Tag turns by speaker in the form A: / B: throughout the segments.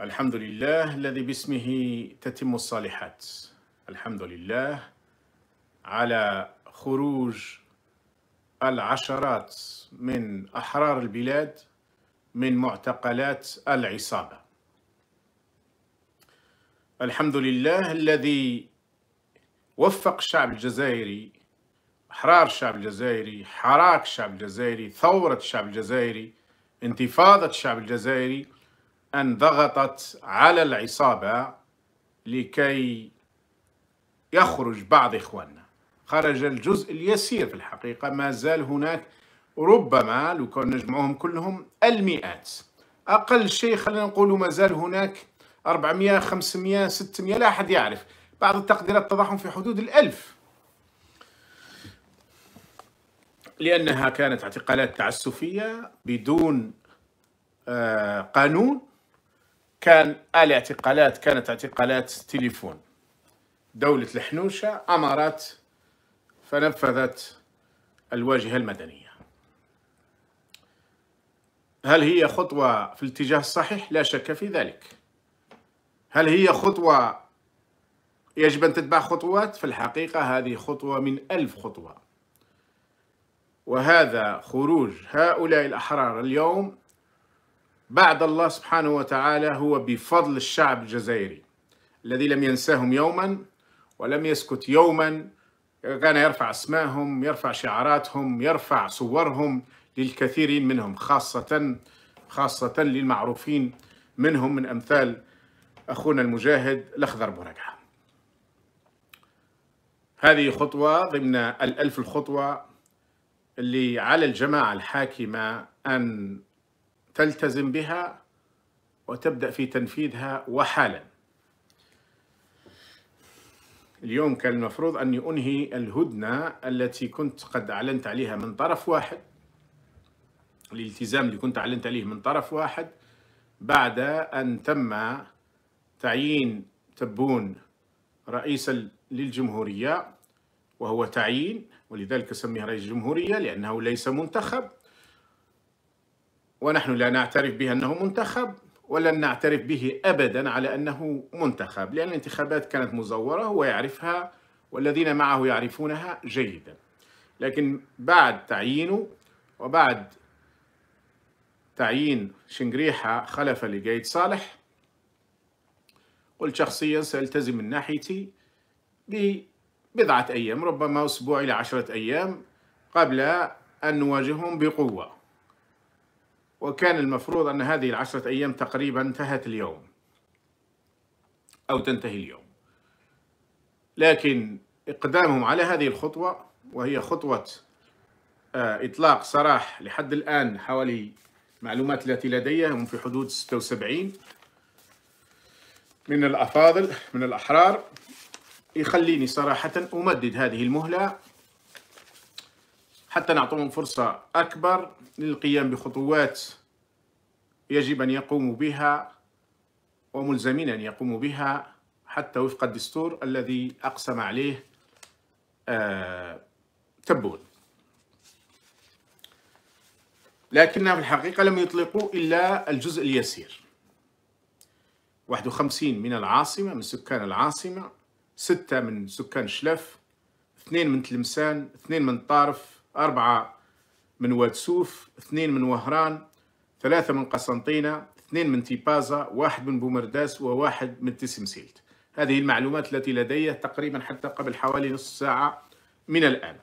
A: الحمد لله الذي باسمه تتم الصالحات الحمد لله على خروج العشرات من احرار البلاد من معتقلات العصابه الحمد لله الذي وفق الشعب الجزائري احرار الشعب الجزائري حراك الشعب الجزائري ثوره الشعب الجزائري انتفاضه الشعب الجزائري أن ضغطت على العصابة لكي يخرج بعض إخواننا. خرج الجزء اليسير في الحقيقة ما زال هناك ربما لو كان نجمعهم كلهم المئات. أقل شيء خلينا نقول ما زال هناك 400 500 600 لا أحد يعرف. بعض التقديرات تضعهم في حدود الألف. لأنها كانت اعتقالات تعسفية بدون آه، قانون. كان الاعتقالات كانت اعتقالات تليفون. دولة الحنوشة أمرت فنفذت الواجهة المدنية. هل هي خطوة في الاتجاه الصحيح؟ لا شك في ذلك. هل هي خطوة؟ يجب أن تتبع خطوات؟ في الحقيقة هذه خطوة من ألف خطوة. وهذا خروج هؤلاء الأحرار اليوم بعد الله سبحانه وتعالى هو بفضل الشعب الجزائري الذي لم ينساهم يوما ولم يسكت يوما كان يرفع اسمائهم يرفع شعاراتهم يرفع صورهم للكثيرين منهم خاصة خاصة للمعروفين منهم من أمثال أخونا المجاهد الأخضر برقعة هذه خطوة ضمن الألف الخطوة اللي على الجماعة الحاكمة أن تلتزم بها وتبدأ في تنفيذها وحالا. اليوم كان المفروض أني أنهي الهدنة التي كنت قد أعلنت عليها من طرف واحد الالتزام اللي كنت أعلنت عليه من طرف واحد بعد أن تم تعيين تبون رئيسا للجمهورية وهو تعيين ولذلك سميه رئيس الجمهورية لأنه ليس منتخب. ونحن لا نعترف به أنه منتخب ولن نعترف به أبدا على أنه منتخب لأن الانتخابات كانت مزورة هو يعرفها والذين معه يعرفونها جيدا. لكن بعد تعيينه وبعد تعيين شنقريحة خلف لقيد صالح قلت شخصيا سألتزم من ناحيتي ببضعة أيام ربما أسبوع إلى عشرة أيام قبل أن نواجههم بقوة. وكان المفروض أن هذه العشرة أيام تقريبا انتهت اليوم أو تنتهي اليوم. لكن إقدامهم على هذه الخطوة وهي خطوة آه، إطلاق سراح لحد الآن حوالي معلومات التي لدي هم في حدود 76 من الأفاضل من الأحرار يخليني صراحة أمدد هذه المهلة. حتى نعطيهم فرصة أكبر للقيام بخطوات يجب أن يقوموا بها وملزمين أن يقوموا بها حتى وفق الدستور الذي أقسم عليه آه تبون. لكنها في الحقيقة لم يطلقوا إلا الجزء اليسير. 51 من العاصمة من سكان العاصمة ستة من سكان شلف اثنين من تلمسان اثنين من طارف أربعة من واتسوف اثنين من وهران ثلاثة من قسنطينة اثنين من تيبازا واحد من بومرداس وواحد من تسمسيلت هذه المعلومات التي لدي تقريبا حتى قبل حوالي نصف ساعة من الآن.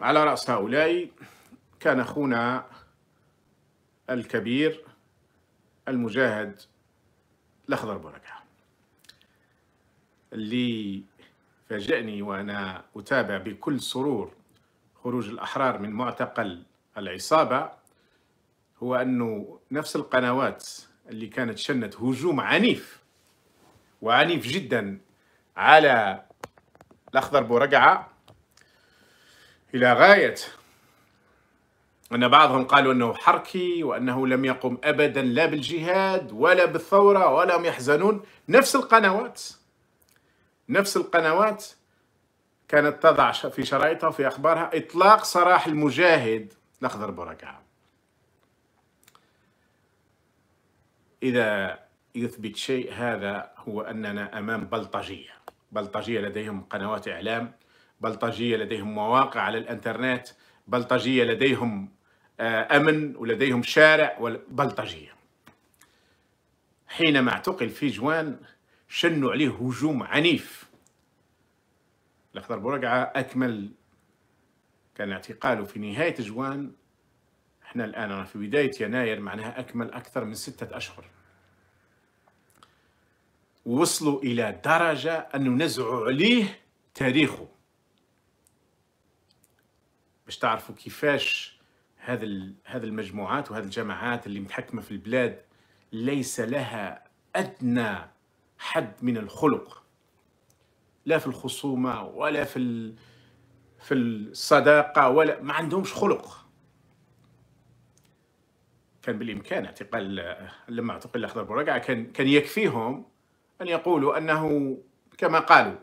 A: على رأس هؤلاء كان أخونا الكبير المجاهد الأخضر بركة اللي فاجأني وأنا أتابع بكل سرور خروج الأحرار من معتقل العصابة هو أنه نفس القنوات اللي كانت شنت هجوم عنيف وعنيف جدا على الأخضر بورقعة إلى غاية. أن بعضهم قالوا أنه حركي وأنه لم يقم أبدا لا بالجهاد ولا بالثورة ولا هم يحزنون. نفس القنوات. نفس القنوات كانت تضع في شرائطها وفي أخبارها إطلاق سراح المجاهد. الأخضر بركة. إذا يثبت شيء هذا هو أننا أمام بلطجية. بلطجية لديهم قنوات إعلام بلطجية لديهم مواقع على الإنترنت بلطجية لديهم آه، أمن ولديهم شارع بلطجية. حينما اعتقل في جوان شنوا عليه هجوم عنيف. الأخضر بورقعة أكمل كان اعتقاله في نهاية جوان. إحنا الآن في بداية يناير معناها أكمل أكثر من ستة أشهر. وصلوا إلى درجة أنه نزعوا عليه تاريخه. باش تعرفوا كيفاش هذا هذه المجموعات وهذه الجماعات اللي متحكمة في البلاد ليس لها أدنى حد من الخلق. لا في الخصومة ولا في في الصداقة ولا ما عندهمش خلق. كان بالإمكان اعتقال لما اعتقل الأخضر برقعة كان كان يكفيهم أن يقولوا أنه كما قالوا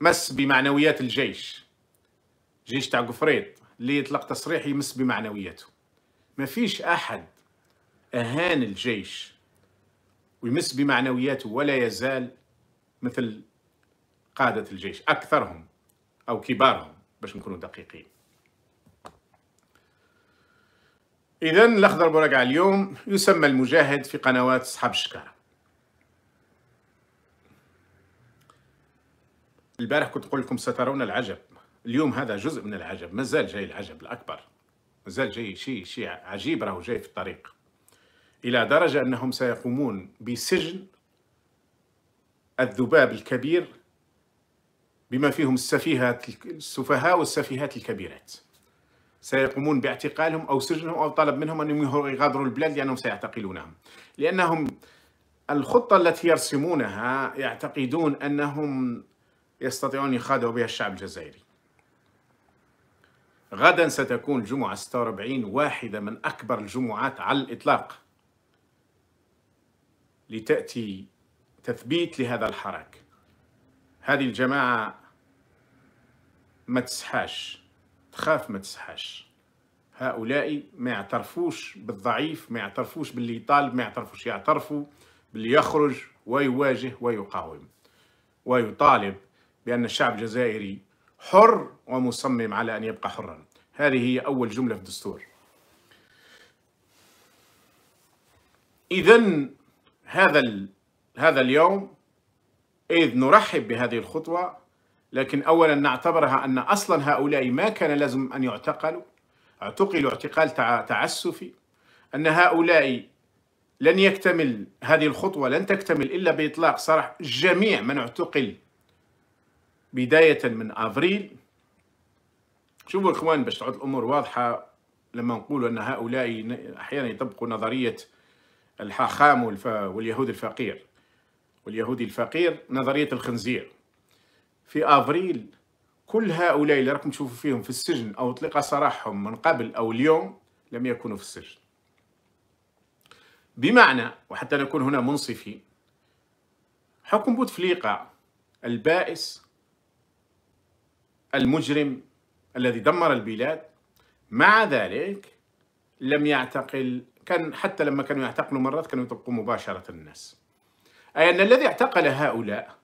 A: مس بمعنويات الجيش. جيش تاع قفريط اللي يطلق تصريح يمس بمعنوياته. ما فيش أحد أهان الجيش. ويمس بمعنوياته ولا يزال مثل قادة الجيش. أكثرهم أو كبارهم باش نكونوا دقيقين. إذا الأخضر برقع اليوم يسمى المجاهد في قنوات أصحاب الشكارة. البارح كنت أقول لكم سترون العجب. اليوم هذا جزء من العجب. ما زال جاي العجب الأكبر. ما زال جاي شيء شيء عجيب راهو جاي في الطريق. إلى درجة أنهم سيقومون بسجن الذباب الكبير بما فيهم السفيهات السفهاء والسفيهات الكبيرات. سيقومون باعتقالهم أو سجنهم أو طلب منهم أن يغادروا البلاد لأنهم سيعتقلونهم. لأنهم الخطة التي يرسمونها يعتقدون أنهم يستطيعون يخادعوا بها الشعب الجزائري. غدا ستكون الجمعة 46 واحدة من أكبر الجمعات على الإطلاق. لتأتي تثبيت لهذا الحراك. هذه الجماعة ما تسحاش تخاف ما تسحاش. هؤلاء ما يعترفوش بالضعيف ما يعترفوش باللي يطالب ما يعترفوش يعترفوا باللي يخرج ويواجه ويقاوم. ويطالب بأن الشعب الجزائري حر ومصمم على أن يبقى حرا. هذه هي أول جملة في الدستور. إذا هذا هذا اليوم إذ نرحب بهذه الخطوة لكن أولا نعتبرها أن أصلا هؤلاء ما كان لازم أن يعتقلوا. اعتقلوا اعتقال تعسفي. أن هؤلاء لن يكتمل هذه الخطوة لن تكتمل إلا بإطلاق سراح جميع من اعتقل بداية من أفريل. شوفوا الإخوان باش تعود الأمور واضحة لما نقول أن هؤلاء أحيانا يطبقوا نظرية الحاخام واليهود الفقير. واليهودي الفقير نظرية الخنزير. في أفريل كل هؤلاء اللي راكم تشوفوا فيهم في السجن أو أطلق سراحهم من قبل أو اليوم لم يكونوا في السجن. بمعنى وحتى نكون هنا منصفين حكم بوتفليقة البائس المجرم الذي دمر البلاد مع ذلك لم يعتقل كان حتى لما كانوا يعتقلوا مرات كانوا يطبقوا مباشرة الناس. أي أن الذي اعتقل هؤلاء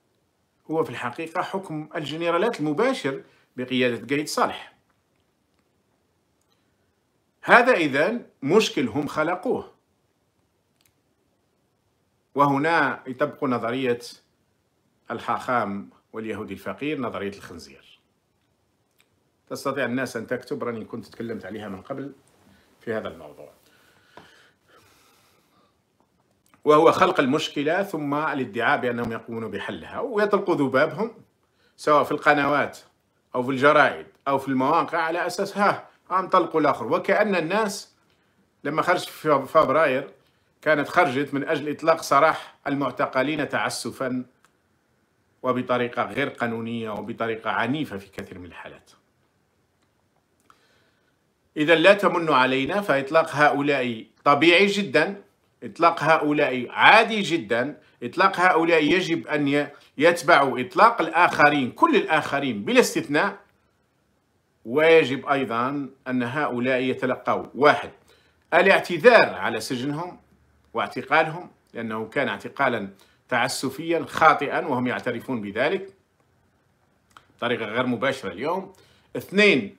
A: هو في الحقيقة حكم الجنرالات المباشر بقيادة قايد صالح. هذا إذا مشكل هم خلقوه. وهنا يطبقوا نظرية الحاخام واليهودي الفقير نظرية الخنزير. تستطيع الناس أن تكتب راني كنت تكلمت عليها من قبل في هذا الموضوع. وهو خلق المشكلة ثم الادعاء بأنهم يقومون بحلها. ويطلقوا ذبابهم سواء في القنوات أو في الجرائد أو في المواقع على أساس ها عم طلقوا الآخر. وكأن الناس لما خرجت في فبراير كانت خرجت من أجل إطلاق سراح المعتقلين تعسفا وبطريقة غير قانونية وبطريقة عنيفة في كثير من الحالات. إذا لا تمنوا علينا فإطلاق هؤلاء طبيعي جدا. إطلاق هؤلاء عادي جدا. إطلاق هؤلاء يجب أن يتبعوا إطلاق الآخرين كل الآخرين بلا استثناء. ويجب أيضا أن هؤلاء يتلقوا واحد الاعتذار على سجنهم واعتقالهم لأنه كان اعتقالا تعسفيا خاطئا وهم يعترفون بذلك بطريقة غير مباشرة اليوم. اثنين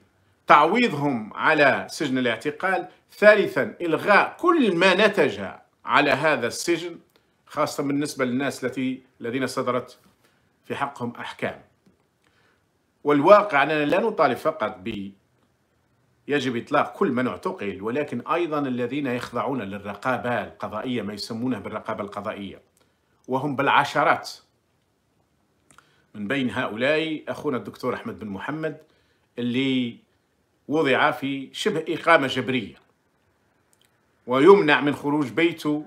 A: تعويضهم على سجن الاعتقال. ثالثا إلغاء كل ما نتج على هذا السجن خاصة بالنسبة للناس التي الذين صدرت في حقهم أحكام. والواقع أننا لا نطالب فقط ب يجب إطلاق كل من اعتقل ولكن أيضا الذين يخضعون للرقابة القضائية ما يسمونه بالرقابة القضائية وهم بالعشرات. من بين هؤلاء أخونا الدكتور أحمد بن محمد اللي وضع في شبه إقامة جبرية. ويمنع من خروج بيته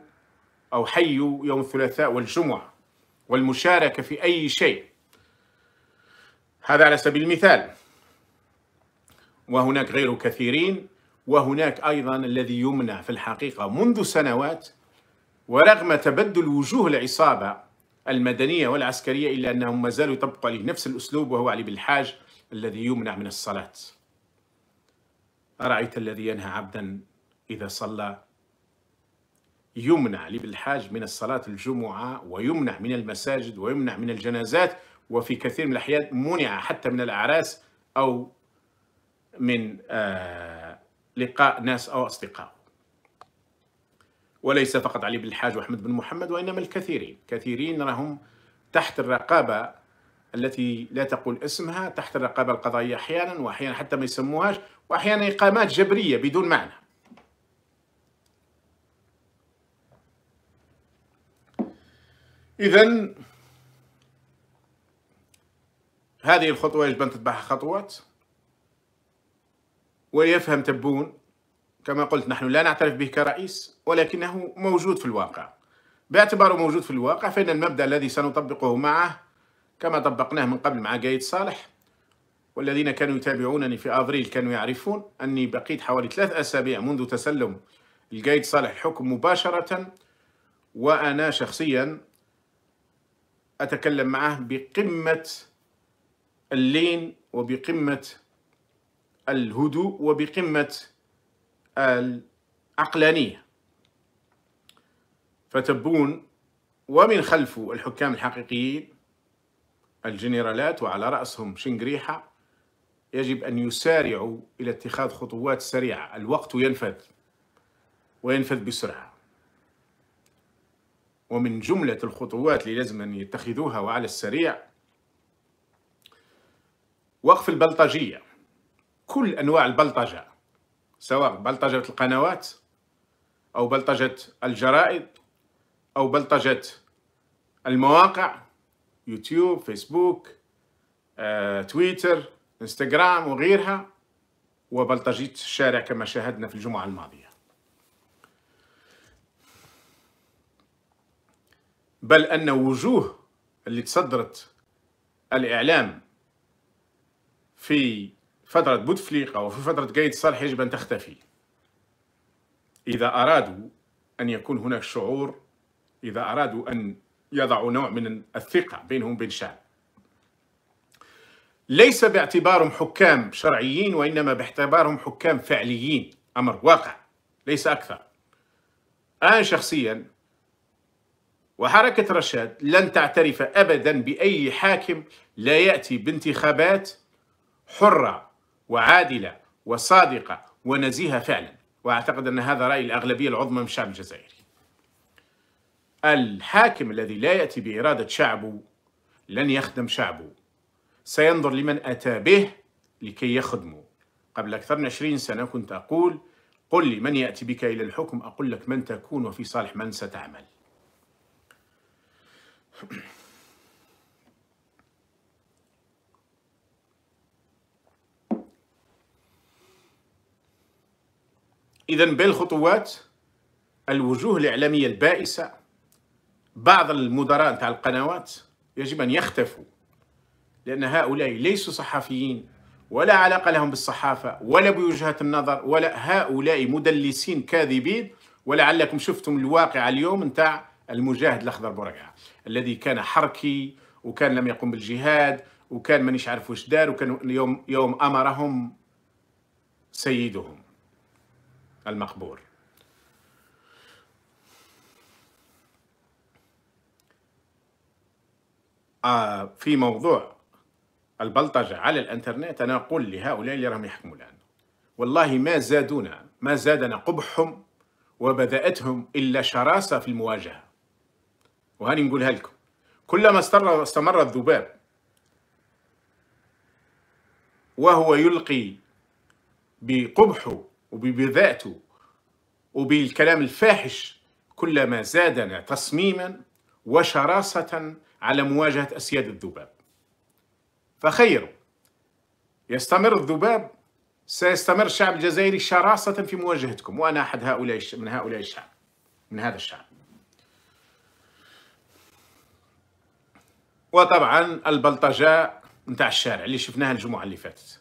A: أو حي يوم الثلاثاء والجمعة والمشاركة في أي شيء. هذا على سبيل المثال وهناك غير كثيرين وهناك أيضا الذي يمنع في الحقيقة منذ سنوات ورغم تبدل وجوه العصابة المدنية والعسكرية إلا أنهم ما زالوا يطبقوا عليه نفس الأسلوب وهو علي بالحاج الذي يمنع من الصلاة. أرأيت الذي ينهى عبدا إذا صلى يمنع علي بالحاج من الصلاة الجمعة ويمنع من المساجد ويمنع من الجنازات وفي كثير من الأحيان منع حتى من الأعراس أو من آه، لقاء ناس أو أصدقاء. وليس فقط علي بن الحاج وأحمد بن محمد وإنما الكثيرين. كثيرين راهم تحت الرقابة التي لا تقول اسمها تحت الرقابة القضائية أحيانا وأحيانا حتى ما يسموهاش وأحيانا إقامات جبرية بدون معنى. إذا هذه الخطوة يجب أن تتبعها خطوات ويفهم تبون. كما قلت نحن لا نعترف به كرئيس ولكنه موجود في الواقع. باعتباره موجود في الواقع فإن المبدأ الذي سنطبقه معه كما طبقناه من قبل مع قايد صالح والذين كانوا يتابعونني في أفريل كانوا يعرفون أني بقيت حوالي ثلاث أسابيع منذ تسلم القايد صالح الحكم مباشرة وأنا شخصيا أتكلم معه بقمة اللين وبقمة الهدوء وبقمة العقلانية. فتبون ومن خلفه الحكام الحقيقيين الجنرالات وعلى رأسهم شنقريحة يجب أن يسارعوا إلى اتخاذ خطوات سريعة. الوقت ينفذ وينفذ بسرعة. ومن جملة الخطوات اللي لازم أن يتخذوها وعلى السريع وقف البلطجية. كل أنواع البلطجة سواء بلطجة القنوات أو بلطجة الجرائد أو بلطجة المواقع يوتيوب فيسبوك آه، تويتر إنستغرام وغيرها وبلطجية الشارع كما شاهدنا في الجمعة الماضية. بل أن وجوه اللي تصدرت الإعلام في فترة بوتفليقة وفي فترة قيد صالح يجب أن تختفي. إذا أرادوا أن يكون هناك شعور إذا أرادوا أن يضعوا نوع من الثقة بينهم وبين الشعب ليس باعتبارهم حكام شرعيين وإنما باعتبارهم حكام فعليين. أمر واقع ليس أكثر. أنا شخصيا وحركة رشاد لن تعترف أبدا بأي حاكم لا يأتي بانتخابات حرة وعادلة وصادقة ونزيهة فعلا. وأعتقد أن هذا رأي الأغلبية العظمى من الشعب الجزائري الحاكم الذي لا يأتي بإرادة شعبه لن يخدم شعبه. سينظر لمن أتى به لكي يخدمه. قبل أكثر من عشرين سنة كنت أقول قل لي من يأتي بك إلى الحكم أقول لك من تكون وفي صالح من ستعمل. إذا بالخطوات الوجوه الإعلامية البائسة. بعض المدراء تاع القنوات يجب أن يختفوا لأن هؤلاء ليسوا صحفيين ولا علاقة لهم بالصحافة ولا بوجهة النظر ولا هؤلاء مدلسين كاذبين. ولعلكم شفتم الواقع اليوم نتاع المجاهد الأخضر بورقعة الذي كان حركي وكان لم يقم بالجهاد وكان مانيش عارف واش دار وكان يوم يوم أمرهم سيدهم المقبور. آه في موضوع البلطجة على الإنترنت أنا أقول لهؤلاء اللي راهم يحكموا الآن. والله ما زادونا ما زادنا قبحهم وبدأتهم إلا شراسة في المواجهة. وهاني نقولها لكم. كلما استمر الذباب وهو يلقي بقبحه وببذاءته وبالكلام الفاحش كلما زادنا تصميما وشراسة على مواجهة أسياد الذباب. فخير يستمر الذباب سيستمر الشعب الجزائري شراسة في مواجهتكم وأنا أحد هؤلاء من هؤلاء الشعب من هذا الشعب. وطبعا البلطجاء نتاع الشارع اللي شفناها الجمعة اللي فاتت.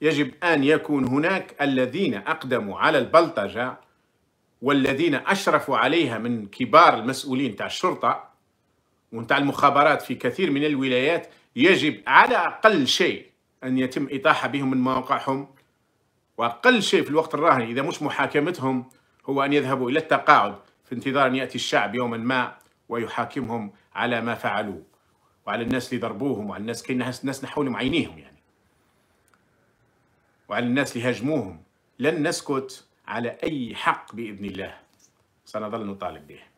A: يجب أن يكون هناك الذين أقدموا على البلطجة والذين أشرفوا عليها من كبار المسؤولين تاع الشرطة وتاع المخابرات في كثير من الولايات يجب على أقل شيء أن يتم إطاحة بهم من مواقعهم. وأقل شيء في الوقت الراهن إذا مش محاكمتهم هو أن يذهبوا إلى التقاعد في انتظار أن يأتي الشعب يوما ما ويحاكمهم على ما فعلوا وعلى الناس اللي ضربوهم وعلى الناس كاين ناس نحولهم عينيهم يعني. وعلى الناس اللي هاجموهم. لن نسكت على أي حق بإذن الله. سنظل نطالب به.